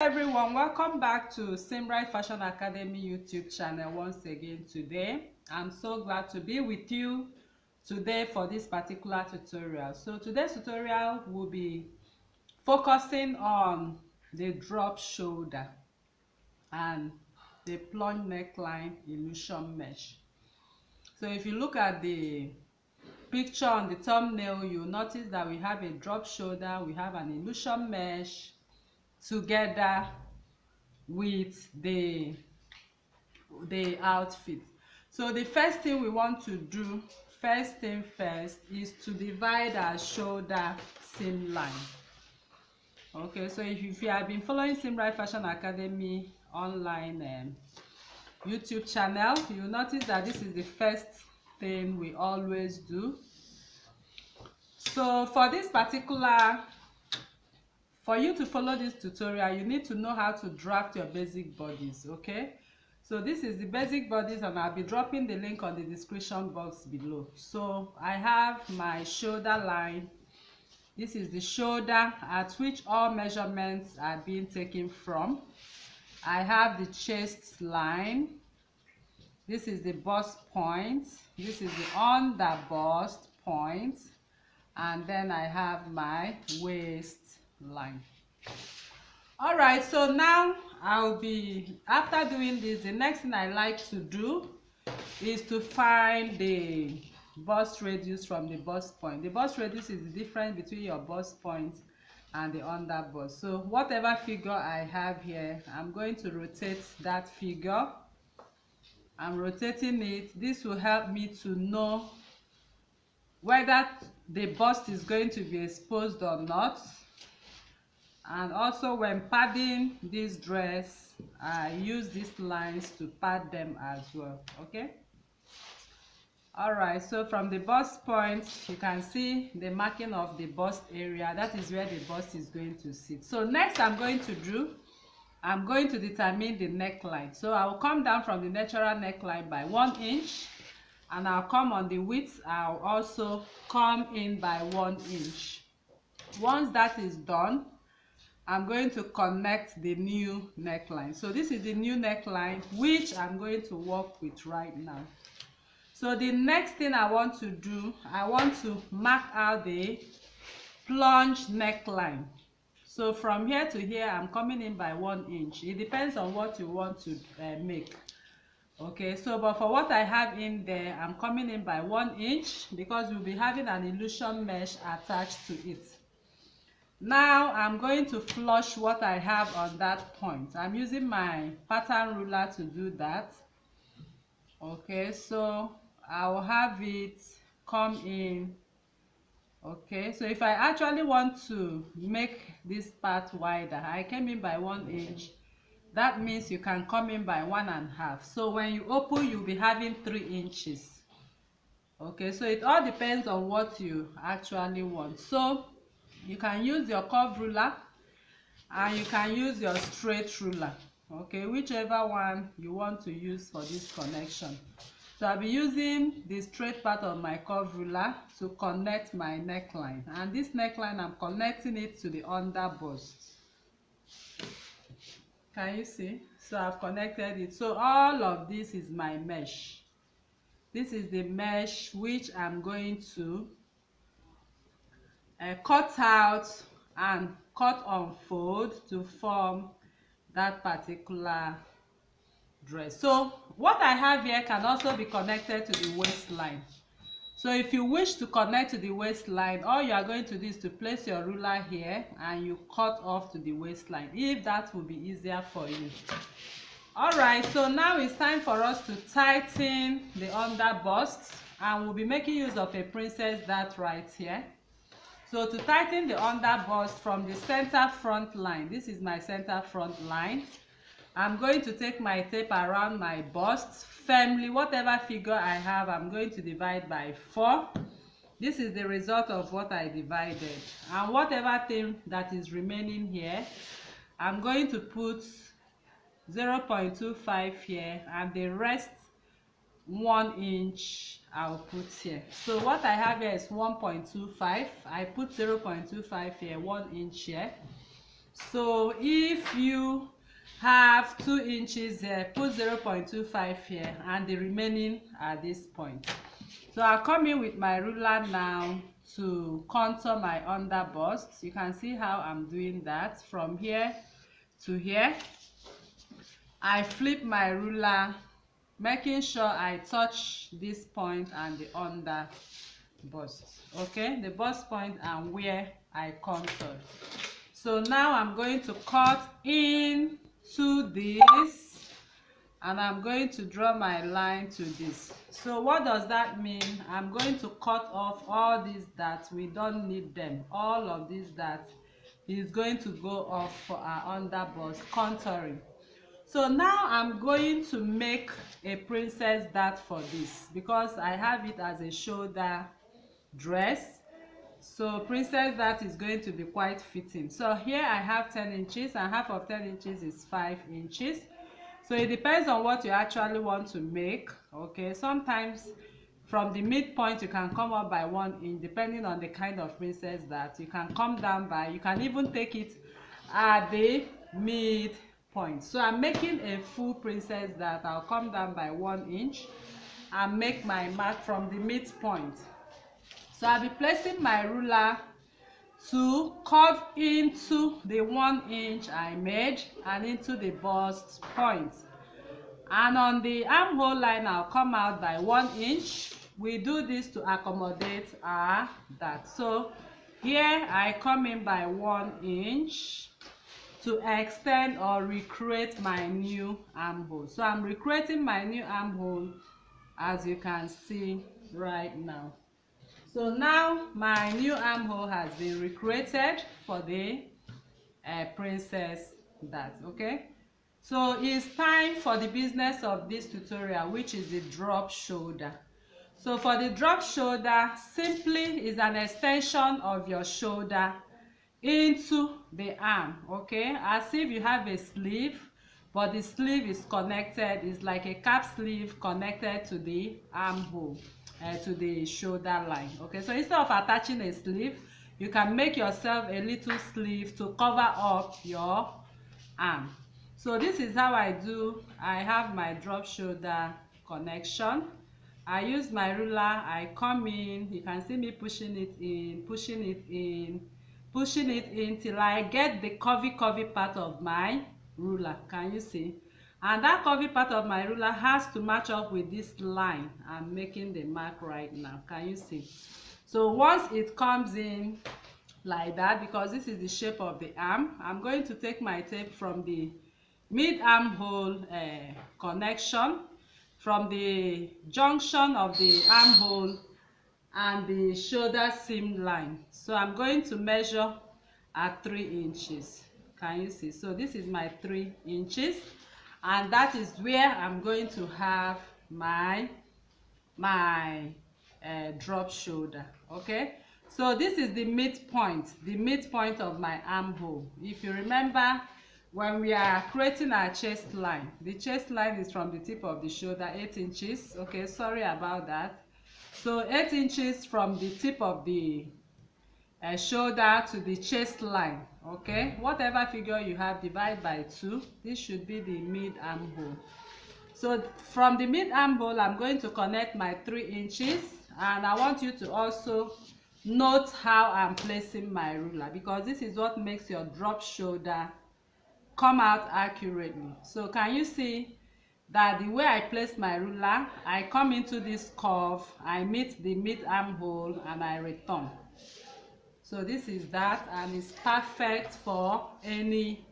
everyone welcome back to simbright fashion academy youtube channel once again today. I'm so glad to be with you today for this particular tutorial. So today's tutorial will be focusing on the drop shoulder and the plunge neckline illusion mesh. So if you look at the picture on the thumbnail you'll notice that we have a drop shoulder we have an illusion mesh together with the the outfit. So the first thing we want to do first thing first is to divide our shoulder seam line. Okay so if you, have been following simbright fashion academy online um, youtube channel you notice that this is the first thing we always do. So for this particular for you to follow this tutorial you need to know how to draft your basic bodice okay? So this is the basic bodice and i'll be dropping the link on the description box below. So i have my shoulder line. This is the shoulder at which all measurements are being taken from. I have the chest line. This is the bust point. This is the under bust point. And then i have my waist line. All right so now i'll be after doing this the next thing i like to do is to find the bust radius from the bust point. The bust radius is the difference between your bust point and the under bust so whatever figure i have here i'm going to rotate that figure. I'm rotating it. This will help me to know whether the bust is going to be exposed or not and also when padding this dress I use these lines to pad them as well okay? All right so from the bust point you can see the marking of the bust area. That is where the bust is going to sit. So next I'm going to do I'm going to determine the neckline. So I will come down from the natural neckline by one inch and I'll come on the width. I'll also come in by one inch. Once that is done I'm going to connect the new neckline. So this is the new neckline which I'm going to work with right now. So the next thing I want to do, I want to mark out the plunge neckline. So from here to here, I'm coming in by one inch. It depends on what you want to uh, make. Okay, so but for what I have in there, I'm coming in by one inch because we'll be having an illusion mesh attached to it now i'm going to flush what i have on that point. I'm using my pattern ruler to do that. Okay so i'll have it come in. Okay so if i actually want to make this part wider i came in by one inch. That means you can come in by one and a half. So when you open you'll be having three inches. Okay so it all depends on what you actually want. So you can use your curve ruler and you can use your straight ruler okay? Whichever one you want to use for this connection. So i'll be using the straight part of my curve ruler to connect my neckline. And this neckline i'm connecting it to the under bust can you see? So i've connected it. So all of this is my mesh. This is the mesh which i'm going to uh, cut out and cut unfold to form that particular dress. So what i have here can also be connected to the waistline. So if you wish to connect to the waistline all you are going to do is to place your ruler here and you cut off to the waistline if that will be easier for you. All right so now it's time for us to tighten the under bust and we'll be making use of a princess dart right here so to tighten the under bust from the center front line this is my center front line. I'm going to take my tape around my bust firmly. Whatever figure i have i'm going to divide by four. This is the result of what i divided. And whatever thing that is remaining here i'm going to put 0.25 here and the rest one inch I'll put here. So what I have here is 1.25 I put 0.25 here one inch here. So if you have two inches here put 0.25 here and the remaining at this point. So i'll come in with my ruler now to contour my under bust you can see how i'm doing that from here to here. I flip my ruler making sure i touch this point and the under bust. Okay? The bust point and where i contour so now i'm going to cut in to this and i'm going to draw my line to this. So what does that mean? I'm going to cut off all these that we don't need them. All of these that is going to go off for our under bust contouring so now i'm going to make a princess dart for this because i have it as a shoulder dress. So princess dart is going to be quite fitting. So here i have 10 inches and half of 10 inches is 5 inches. So it depends on what you actually want to make okay? Sometimes from the midpoint you can come up by one inch depending on the kind of princess dart. You can come down by you can even take it at the midpoint so i'm making a full princess that i'll come down by one inch and make my mark from the midpoint so i'll be placing my ruler to curve into the one inch I made and into the bust point. And on the armhole line I'll come out by one inch. We do this to accommodate our that. So here I come in by one inch to extend or recreate my new armhole. So I'm recreating my new armhole as you can see right now. So now my new armhole has been recreated for the uh, princess dart okay? So it's time for the business of this tutorial which is the drop shoulder. So for the drop shoulder simply is an extension of your shoulder into the arm okay? As if you have a sleeve but the sleeve is connected it's like a cap sleeve connected to the armhole uh, to the shoulder line okay? So instead of attaching a sleeve you can make yourself a little sleeve to cover up your arm. So this is how i do i have my drop shoulder connection. I use my ruler i come in you can see me pushing it in pushing it in pushing it in till i get the curvy curvy part of my ruler can you see? And that curvy part of my ruler has to match up with this line i'm making the mark right now can you see? So once it comes in like that because this is the shape of the arm i'm going to take my tape from the mid armhole uh, connection from the junction of the armhole and the shoulder seam line. So i'm going to measure at three inches. Can you see? So this is my three inches and that is where I'm going to have my my uh, drop shoulder okay? So this is the midpoint the midpoint of my armhole. If you remember when we are creating our chest line the chest line is from the tip of the shoulder eight inches okay? Sorry about that so eight inches from the tip of the uh, shoulder to the chest line okay? Whatever figure you have divide by two. This should be the mid armhole. So from the mid armhole i'm going to connect my three inches. And i want you to also note how i'm placing my ruler because this is what makes your drop shoulder come out accurately. So can you see that the way i place my ruler i come into this curve i meet the mid armhole and i return. So this is that and it's perfect for any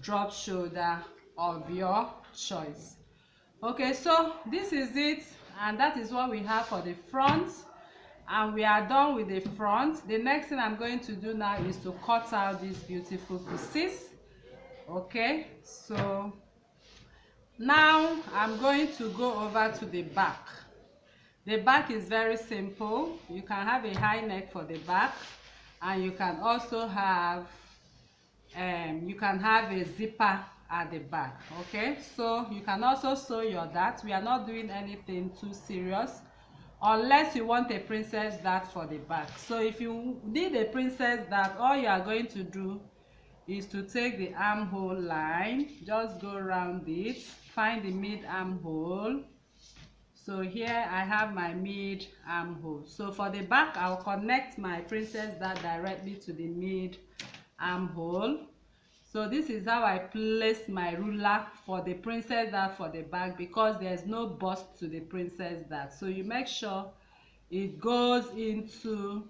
drop shoulder of your choice. Okay so this is it and that is what we have for the front and we are done with the front. The next thing i'm going to do now is to cut out these beautiful pieces. Okay so now i'm going to go over to the back. The back is very simple. You can have a high neck for the back and you can also have um, you can have a zipper at the back okay? So you can also sew your dart we are not doing anything too serious unless you want a princess dart for the back. So if you need a princess dart all you are going to do is to take the armhole line just go around it find the mid armhole. So here i have my mid armhole. So for the back i'll connect my princess dart directly to the mid armhole. So this is how i place my ruler for the princess dart for the back because there's no bust to the princess dart. So you make sure it goes into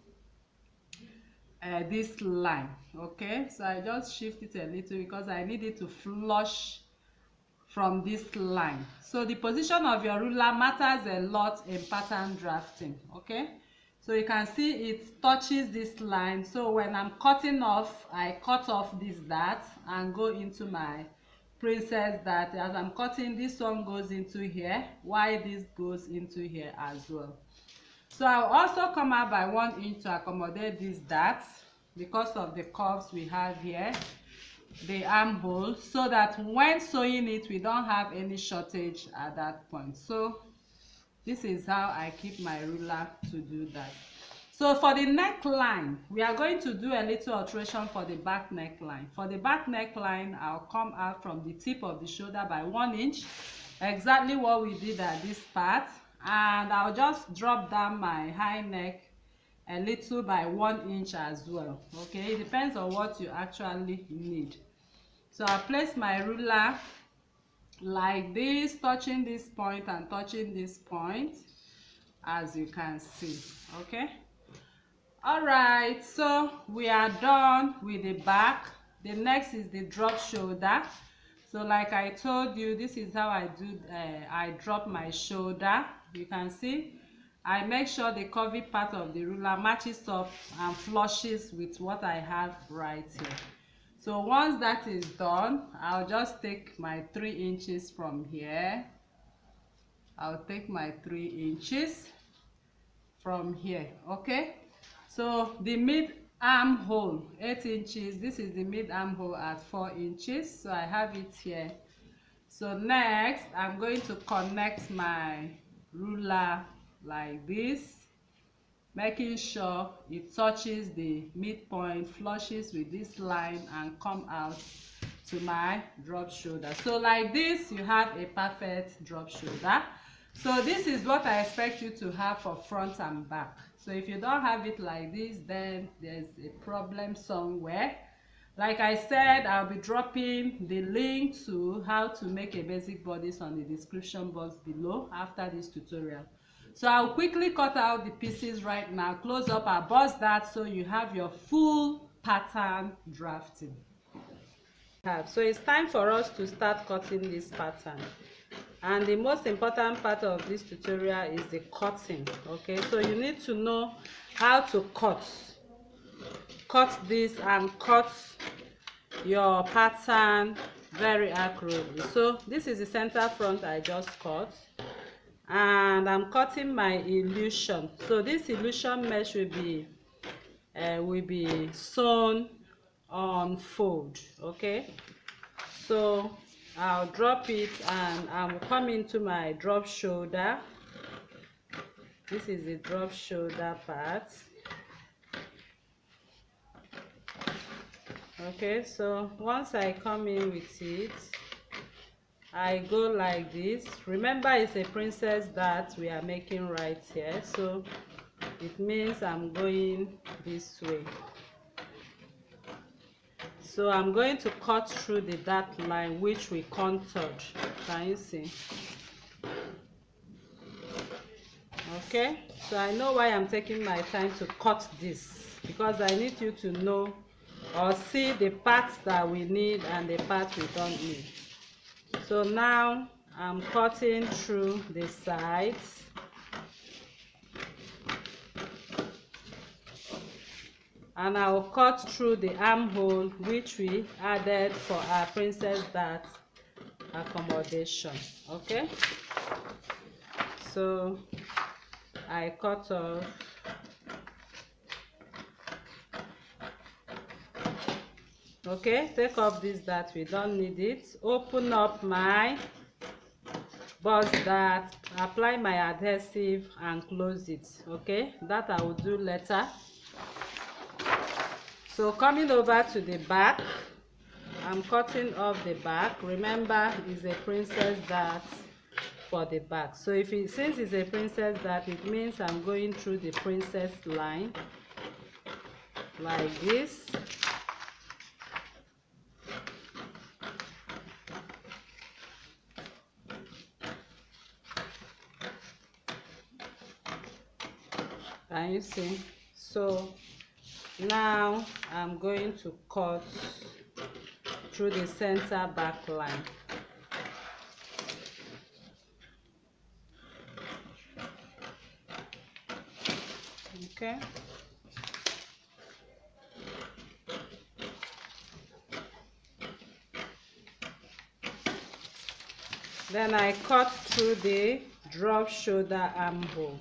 uh, this line okay so i just shift it a little because i need it to flush from this line. So the position of your ruler matters a lot in pattern drafting okay? So you can see it touches this line. So when i'm cutting off i cut off this dart and go into my princess dart as i'm cutting this one goes into here while this goes into here as well. So i'll also come out by one inch to accommodate this dart because of the curves we have here the armhole so that when sewing it we don't have any shortage at that point. So this is how i keep my ruler to do that. So for the neckline we are going to do a little alteration for the back neckline. For the back neckline i'll come out from the tip of the shoulder by one inch exactly what we did at this part. And i'll just drop down my high neck a little by one inch as well okay? It depends on what you actually need. So i place my ruler like this touching this point and touching this point as you can see okay? All right so we are done with the back. The next is the drop shoulder. So like i told you this is how i do uh, i drop my shoulder. You can see I make sure the curvy part of the ruler matches up and flushes with what I have right here. So once that is done, I'll just take my three inches from here. I'll take my three inches from here, okay? So the mid armhole, eight inches, this is the mid armhole at four inches. So I have it here. So next, I'm going to connect my ruler like this making sure it touches the midpoint flushes with this line and come out to my drop shoulder. So like this you have a perfect drop shoulder. So this is what i expect you to have for front and back. So if you don't have it like this then there's a problem somewhere. Like i said i'll be dropping the link to how to make a basic bodice on the description box below after this tutorial so I'll quickly cut out the pieces right now, close up, I'll bust that so you have your full pattern drafting. So it's time for us to start cutting this pattern. And the most important part of this tutorial is the cutting, okay? So you need to know how to cut. Cut this and cut your pattern very accurately. So this is the center front I just cut and I'm cutting my illusion. So this illusion mesh will be uh, will be sewn on fold okay? So I'll drop it and I'm coming to my drop shoulder. This is the drop shoulder part. Okay so once I come in with it I go like this. Remember it's a princess dart we are making right here. So it means I'm going this way. So I'm going to cut through the dart line which we contoured can you see? Okay? So I know why I'm taking my time to cut this. Because I need you to know or see the parts that we need and the parts we don't need so now I'm cutting through the sides. And I'll cut through the armhole which we added for our princess dart accommodation okay? So I cut off okay take off this that we don't need it. Open up my bust dart apply my adhesive and close it okay? That i will do later. So coming over to the back i'm cutting off the back. Remember it's a princess dart for the back. So if it since it's a princess dart it means i'm going through the princess line like this can you see so now i'm going to cut through the center back line. Okay? Then I cut through the drop shoulder armhole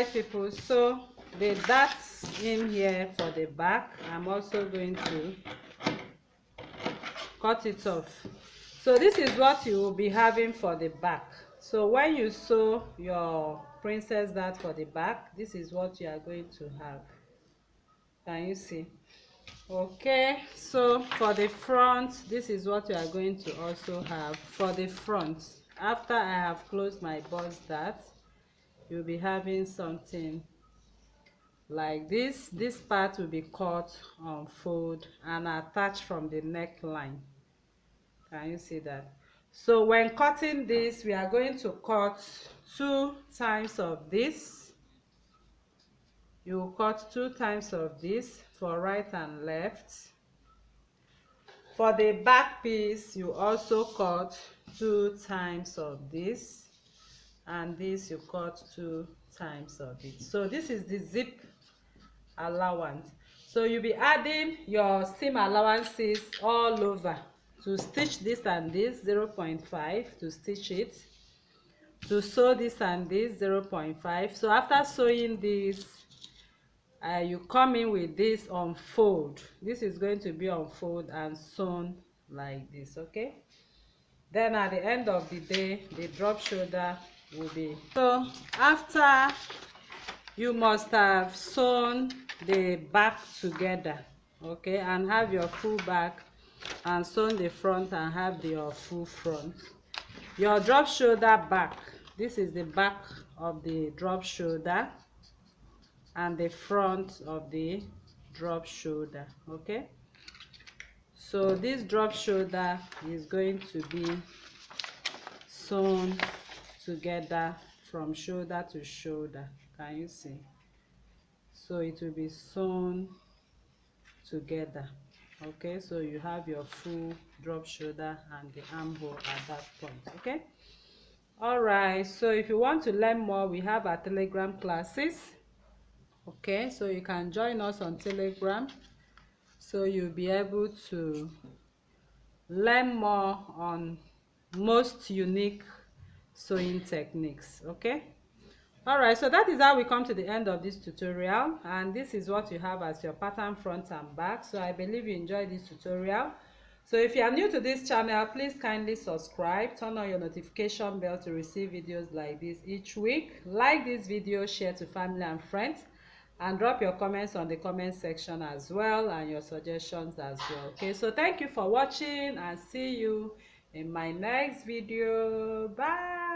alright people. So the darts in here for the back I'm also going to cut it off. So this is what you will be having for the back. So when you sew your princess dart for the back this is what you are going to have. Can you see? Okay so for the front this is what you are going to also have for the front. After i have closed my bust dart you'll be having something like this. This part will be cut on fold and attached from the neckline can you see that? So when cutting this we are going to cut two times of this. You cut two times of this for right and left. For the back piece you also cut two times of this and this you cut two times of it. So this is the zip allowance. So you'll be adding your seam allowances all over to stitch this and this 0.5 to stitch it. To sew this and this 0.5 so after sewing this uh, you come in with this unfold this is going to be unfold and sewn like this okay? Then at the end of the day the drop shoulder will be. So after you must have sewn the back together okay and have your full back and sewn the front and have your full front. Your drop shoulder back this is the back of the drop shoulder and the front of the drop shoulder okay? So this drop shoulder is going to be sewn together from shoulder to shoulder can you see? So it will be sewn together okay? So you have your full drop shoulder and the armhole at that point okay? All right so if you want to learn more we have our telegram classes okay? So you can join us on telegram so you'll be able to learn more on most unique sewing techniques okay? All right so that is how we come to the end of this tutorial and this is what you have as your pattern front and back so i believe you enjoyed this tutorial. So if you are new to this channel please kindly subscribe turn on your notification bell to receive videos like this each week. Like this video share to family and friends and drop your comments on the comment section as well and your suggestions as well okay? So thank you for watching and see you in my next video. Bye